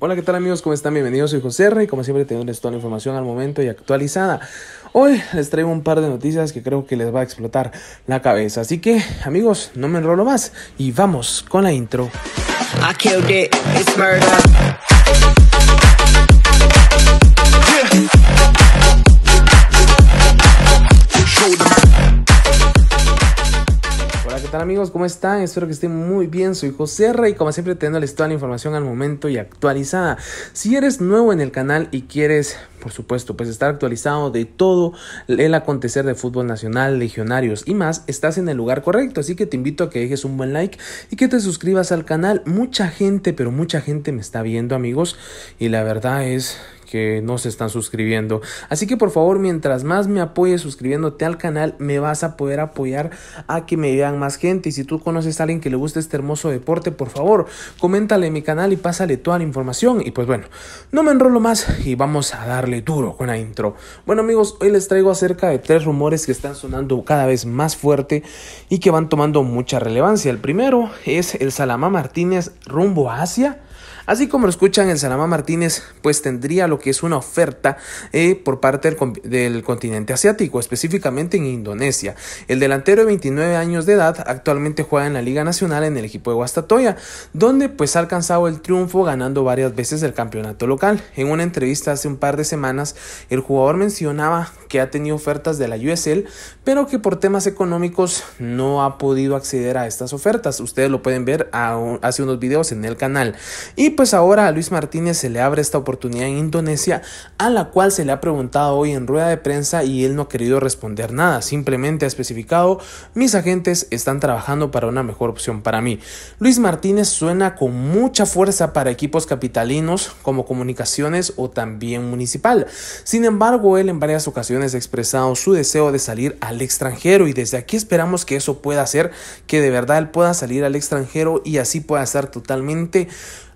Hola, ¿qué tal amigos? ¿Cómo están? Bienvenidos, soy José Rey, como siempre teniéndoles toda la información al momento y actualizada. Hoy les traigo un par de noticias que creo que les va a explotar la cabeza. Así que, amigos, no me enrolo más y vamos con la intro. ¿Qué tal amigos? ¿Cómo están? Espero que estén muy bien. Soy José Rey como siempre teniéndoles toda la información al momento y actualizada. Si eres nuevo en el canal y quieres, por supuesto, pues estar actualizado de todo el acontecer de fútbol nacional, legionarios y más, estás en el lugar correcto. Así que te invito a que dejes un buen like y que te suscribas al canal. Mucha gente, pero mucha gente me está viendo amigos y la verdad es que no se están suscribiendo. Así que por favor, mientras más me apoyes suscribiéndote al canal, me vas a poder apoyar a que me vean más gente. Y si tú conoces a alguien que le guste este hermoso deporte, por favor, coméntale mi canal y pásale toda la información. Y pues bueno, no me enrolo más y vamos a darle duro con la intro. Bueno amigos, hoy les traigo acerca de tres rumores que están sonando cada vez más fuerte y que van tomando mucha relevancia. El primero es el Salamá Martínez rumbo a Asia. Así como lo escuchan, el Salama Martínez pues tendría lo que es una oferta eh, por parte del, continente asiático, específicamente en Indonesia. El delantero de 29 años de edad actualmente juega en la Liga Nacional en el equipo de Guastatoya, donde pues ha alcanzado el triunfo ganando varias veces el campeonato local. En una entrevista hace un par de semanas, el jugador mencionaba que ha tenido ofertas de la USL, pero que por temas económicos no ha podido acceder a estas ofertas. Ustedes lo pueden ver hace unos videos en el canal. Y pues ahora a Luis Martínez se le abre esta oportunidad en Indonesia, a la cual se le ha preguntado hoy en rueda de prensa y él no ha querido responder nada, simplemente ha especificado, mis agentes están trabajando para una mejor opción para mí. Luis Martínez suena con mucha fuerza para equipos capitalinos como comunicaciones o también municipal. Sin embargo, él en varias ocasiones expresado su deseo de salir al extranjero y desde aquí esperamos que eso pueda hacer que de verdad él pueda salir al extranjero y así pueda estar totalmente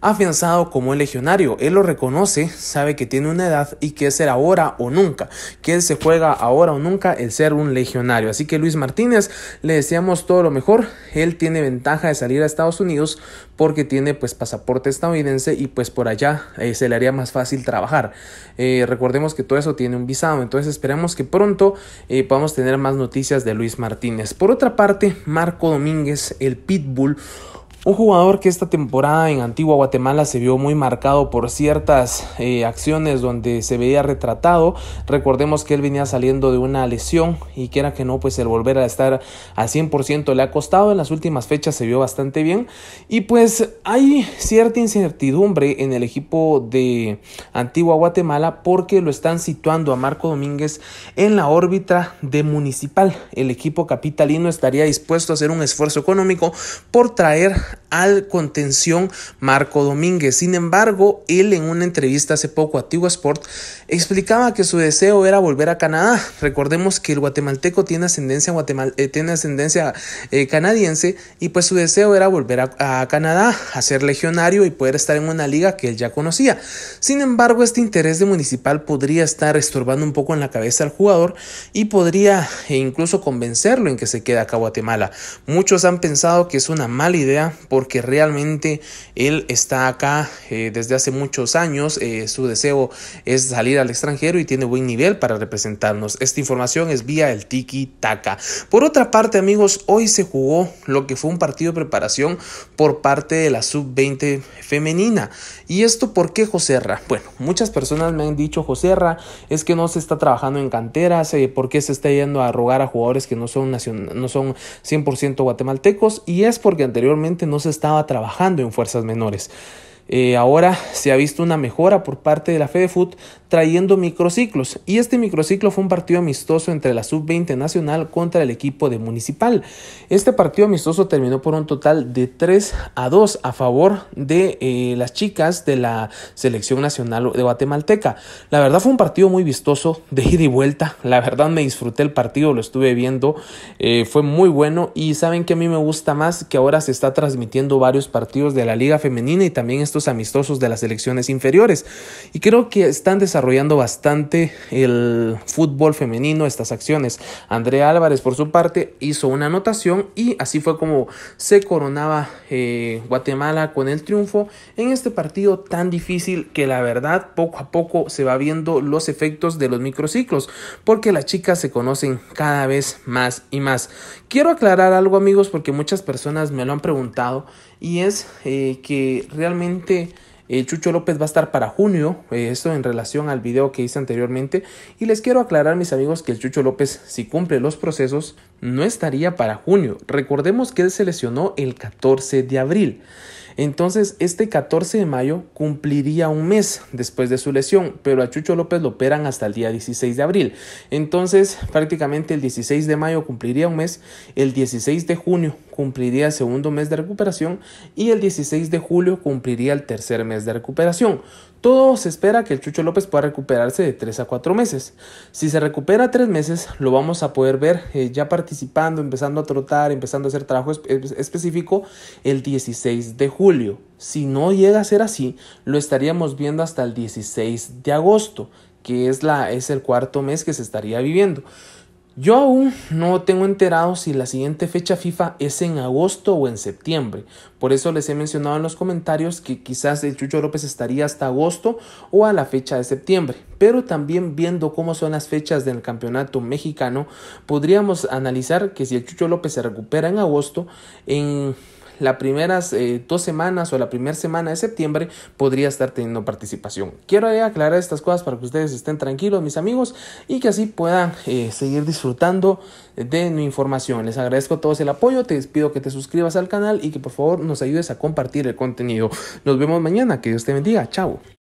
afianzado como el legionario. Él lo reconoce, sabe que tiene una edad y que es ser ahora o nunca, que él se juega ahora o nunca el ser un legionario. Así que Luis Martínez le deseamos todo lo mejor. Él tiene ventaja de salir a Estados Unidos porque tiene pues pasaporte estadounidense y pues por allá eh, se le haría más fácil trabajar. Eh, recordemos que todo eso tiene un visado, entonces esperemos que pronto eh, podamos tener más noticias de Luis Martínez. Por otra parte, Marco Domínguez, el Pitbull, un jugador que esta temporada en Antigua Guatemala se vio muy marcado por ciertas eh, acciones donde se veía retratado. Recordemos que él venía saliendo de una lesión y que era que no, pues el volver a estar al 100% le ha costado. En las últimas fechas se vio bastante bien. Y pues hay cierta incertidumbre en el equipo de Antigua Guatemala porque lo están situando a Marco Domínguez en la órbita de Municipal. El equipo capitalino estaría dispuesto a hacer un esfuerzo económico por traer al contención Marco Domínguez. Sin embargo, él en una entrevista hace poco a Tigo Sport explicaba que su deseo era volver a Canadá. Recordemos que el guatemalteco tiene ascendencia, eh, tiene ascendencia eh, canadiense y pues su deseo era volver a, a, Canadá, a ser legionario y poder estar en una liga que él ya conocía. Sin embargo, este interés de Municipal podría estar estorbando un poco en la cabeza al jugador y podría e incluso convencerlo en que se quede acá a Guatemala. Muchos han pensado que es una mala idea porque realmente él está acá eh, desde hace muchos años. Eh, su deseo es salir al extranjero y tiene buen nivel para representarnos. Esta información es vía el Tiki Taka. Por otra parte, amigos, hoy se jugó lo que fue un partido de preparación por parte de la sub-20 femenina. ¿Y esto por qué Joserra? Bueno, muchas personas me han dicho, Joserra, es que no se está trabajando en canteras, eh, ¿por qué se está yendo a rogar a jugadores que no son, no son 100% guatemaltecos? Y es porque anteriormente no se estaba trabajando en fuerzas menores. Eh, ahora se ha visto una mejora por parte de la FedeFoot trayendo microciclos y este microciclo fue un partido amistoso entre la sub-20 nacional contra el equipo de municipal. Este partido amistoso terminó por un total de 3 a 2 a favor de eh, las chicas de la selección nacional de guatemalteca. La verdad fue un partido muy vistoso de ida y vuelta. La verdad me disfruté el partido, lo estuve viendo, eh, fue muy bueno y saben que a mí me gusta más que ahora se está transmitiendo varios partidos de la liga femenina y también estos amistosos de las selecciones inferiores. Y creo que están desarrollando bastante el fútbol femenino, estas acciones. Andrea Álvarez, por su parte, hizo una anotación y así fue como se coronaba eh, Guatemala con el triunfo en este partido tan difícil que la verdad poco a poco se va viendo los efectos de los microciclos, porque las chicas se conocen cada vez más y más. Quiero aclarar algo amigos porque muchas personas me lo han preguntado y es eh, que realmente el Chucho López va a estar para junio, eh, esto en relación al video que hice anteriormente. Y les quiero aclarar, mis amigos, que el Chucho López, si cumple los procesos, no estaría para junio. Recordemos que él se lesionó el 14 de abril. Entonces, este 14 de mayo cumpliría un mes después de su lesión, pero a Chucho López lo operan hasta el día 16 de abril. Entonces, prácticamente el 16 de mayo cumpliría un mes, el 16 de junio cumpliría el segundo mes de recuperación y el 16 de julio cumpliría el tercer mes de recuperación. Todo se espera que el Chucho López pueda recuperarse de 3 a 4 meses. Si se recupera 3 meses, lo vamos a poder ver eh, ya participando, empezando a trotar, empezando a hacer trabajo específico el 16 de julio. Si no llega a ser así, lo estaríamos viendo hasta el 16 de agosto, que es, la, es el cuarto mes que se estaría viviendo. Yo aún no tengo enterado si la siguiente fecha FIFA es en agosto o en septiembre. Por eso les he mencionado en los comentarios que quizás el Chucho López estaría hasta agosto o a la fecha de septiembre. Pero también viendo cómo son las fechas del campeonato mexicano, podríamos analizar que si el Chucho López se recupera en agosto, en las primeras eh, dos semanas o la primera semana de septiembre podría estar teniendo participación. Quiero aclarar estas cosas para que ustedes estén tranquilos, mis amigos, y que así puedan eh, seguir disfrutando de mi información. Les agradezco a todos el apoyo, te pido que te suscribas al canal y que por favor nos ayudes a compartir el contenido. Nos vemos mañana, que Dios te bendiga, chao.